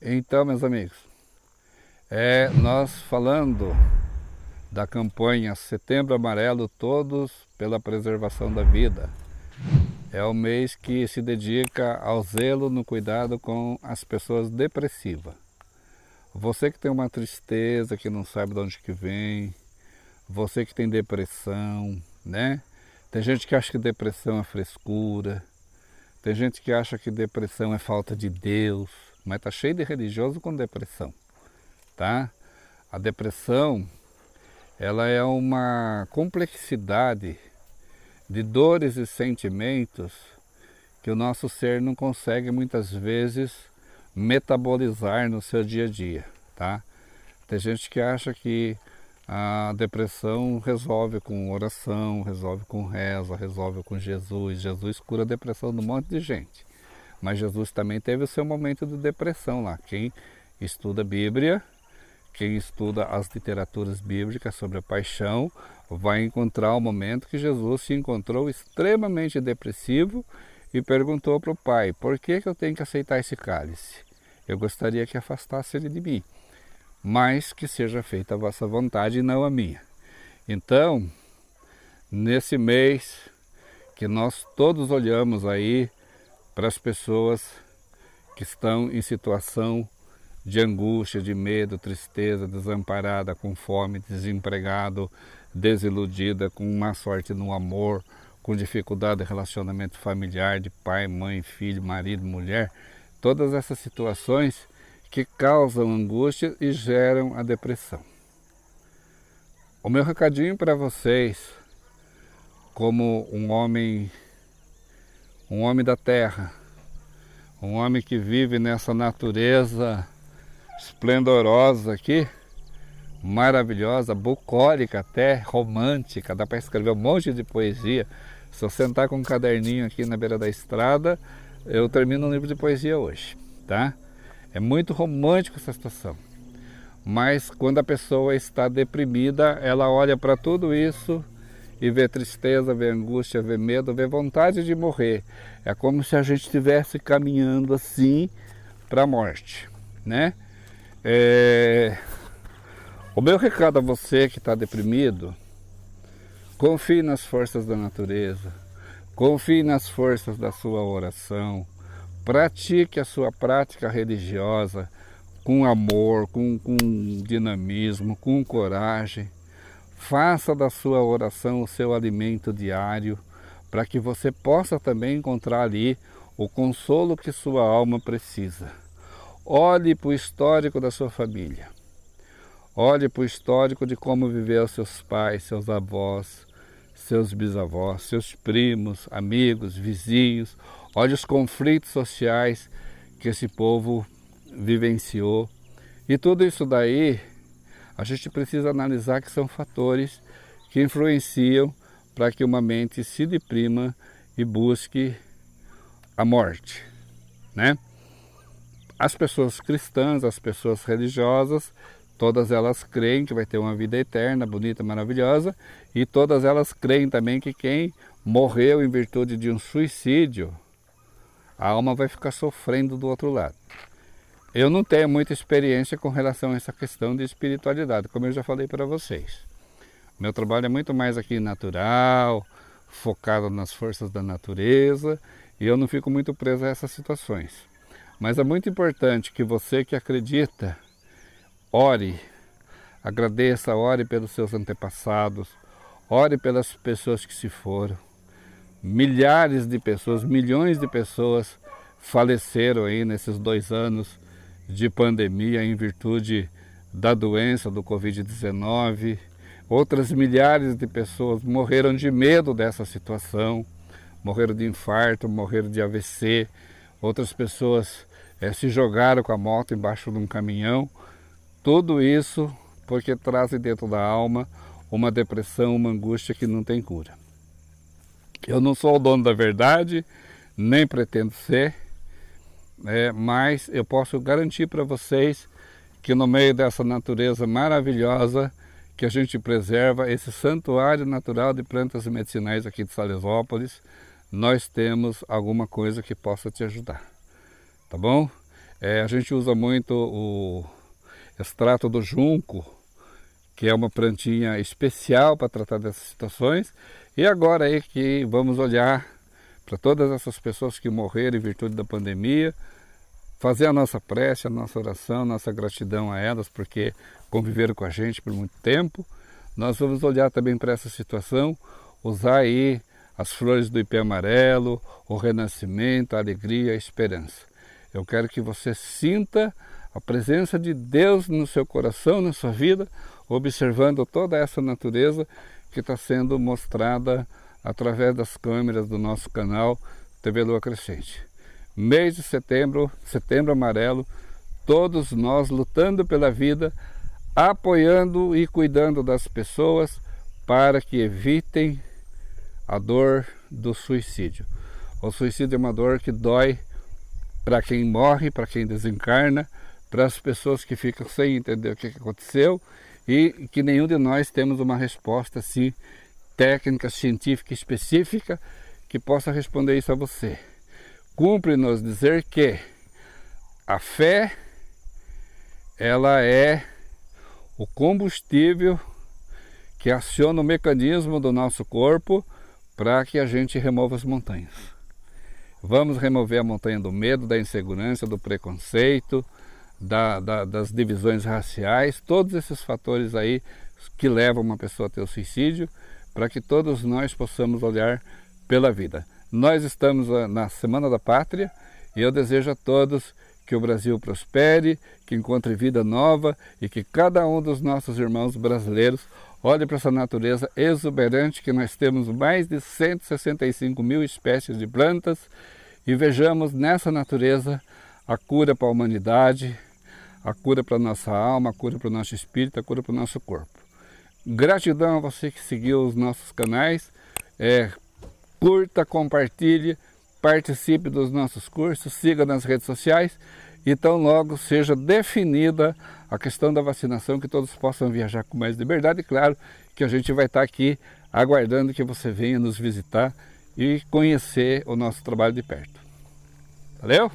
Então, meus amigos, é nós falando da campanha Setembro Amarelo Todos pela Preservação da Vida. É o mês que se dedica ao zelo no cuidado com as pessoas depressivas. Você que tem uma tristeza, que não sabe de onde que vem, você que tem depressão, né? Tem gente que acha que depressão é frescura, tem gente que acha que depressão é falta de Deus, mas tá cheio de religioso com depressão, tá? A depressão, ela é uma complexidade de dores e sentimentos que o nosso ser não consegue muitas vezes metabolizar no seu dia a dia, tá? Tem gente que acha que a depressão resolve com oração, resolve com reza, resolve com Jesus. Jesus cura a depressão de um monte de gente. Mas Jesus também teve o seu momento de depressão lá. Quem estuda a Bíblia, quem estuda as literaturas bíblicas sobre a paixão, vai encontrar o momento que Jesus se encontrou extremamente depressivo e perguntou para o Pai: por que, que eu tenho que aceitar esse cálice? Eu gostaria que afastasse ele de mim mas que seja feita a vossa vontade e não a minha. Então, nesse mês que nós todos olhamos aí para as pessoas que estão em situação de angústia, de medo, tristeza, desamparada, com fome, desempregado, desiludida, com má sorte no amor, com dificuldade de relacionamento familiar, de pai, mãe, filho, marido, mulher, todas essas situações que causam angústia e geram a depressão. O meu recadinho para vocês, como um homem, um homem da terra, um homem que vive nessa natureza esplendorosa aqui, maravilhosa, bucólica até, romântica, dá para escrever um monte de poesia. Se eu sentar com um caderninho aqui na beira da estrada, eu termino um livro de poesia hoje, tá? É muito romântico essa situação. Mas quando a pessoa está deprimida, ela olha para tudo isso e vê tristeza, vê angústia, vê medo, vê vontade de morrer. É como se a gente estivesse caminhando assim para a morte, né? É... O meu recado a você que está deprimido, confie nas forças da natureza, confie nas forças da sua oração, Pratique a sua prática religiosa com amor, com, com dinamismo, com coragem. Faça da sua oração o seu alimento diário, para que você possa também encontrar ali o consolo que sua alma precisa. Olhe para o histórico da sua família. Olhe para o histórico de como viveu seus pais, seus avós, seus bisavós, seus primos, amigos, vizinhos. Olhe os conflitos sociais que esse povo vivenciou. E tudo isso daí a gente precisa analisar que são fatores que influenciam para que uma mente se deprima e busque a morte, né? As pessoas cristãs, as pessoas religiosas, todas elas creem que vai ter uma vida eterna, bonita, maravilhosa, e todas elas creem também que quem morreu em virtude de um suicídio a alma vai ficar sofrendo do outro lado. Eu não tenho muita experiência com relação a essa questão de espiritualidade, como eu já falei para vocês. Meu trabalho é muito mais aqui natural, focado nas forças da natureza, e eu não fico muito preso a essas situações. Mas é muito importante que você que acredita, ore, agradeça, ore pelos seus antepassados, ore pelas pessoas que se foram, milhares de pessoas, milhões de pessoas faleceram aí nesses dois anos de pandemia em virtude da doença do Covid-19. Outras milhares de pessoas morreram de medo dessa situação, morreram de infarto, morreram de AVC. Outras pessoas é, se jogaram com a moto embaixo de um caminhão. Tudo isso porque traz dentro da alma uma depressão, uma angústia que não tem cura. Eu não sou o dono da verdade, nem pretendo ser, né, mas eu posso garantir para vocês que no meio dessa natureza maravilhosa que a gente preserva, esse santuário natural de plantas medicinais aqui de Salesópolis, nós temos alguma coisa que possa te ajudar. Tá bom? É, a gente usa muito o extrato do junco, que é uma plantinha especial para tratar dessas situações. E agora aí que vamos olhar para todas essas pessoas que morreram em virtude da pandemia, fazer a nossa prece, a nossa oração, nossa gratidão a elas, porque conviveram com a gente por muito tempo. Nós vamos olhar também para essa situação, usar aí as flores do ipê amarelo, o renascimento, a alegria, a esperança. Eu quero que você sinta a presença de Deus no seu coração, na sua vida, observando toda essa natureza que está sendo mostrada através das câmeras do nosso canal TV Lua Crescente. Mês de setembro, setembro amarelo, todos nós lutando pela vida, apoiando e cuidando das pessoas para que evitem a dor do suicídio. O suicídio é uma dor que dói para quem morre, para quem desencarna, para as pessoas que ficam sem entender o que aconteceu e que nenhum de nós temos uma resposta assim técnica, científica específica que possa responder isso a você. Cumpre-nos dizer que a fé ela é o combustível que aciona o mecanismo do nosso corpo para que a gente remova as montanhas. Vamos remover a montanha do medo, da insegurança, do preconceito, da, da, das divisões raciais, todos esses fatores aí que levam uma pessoa a ter o suicídio, para que todos nós possamos olhar pela vida. Nós estamos ah, na Semana da Pátria e eu desejo a todos que o Brasil prospere, que encontre vida nova e que cada um dos nossos irmãos brasileiros olhe para essa natureza exuberante que nós temos mais de 165 mil espécies de plantas e vejamos nessa natureza a cura para a humanidade, a cura para a nossa alma, a cura para o nosso espírito, a cura para o nosso corpo. Gratidão a você que seguiu os nossos canais. É, curta, compartilhe, participe dos nossos cursos, siga nas redes sociais e tão logo seja definida a questão da vacinação, que todos possam viajar com mais liberdade. E claro que a gente vai estar aqui aguardando que você venha nos visitar e conhecer o nosso trabalho de perto. Valeu?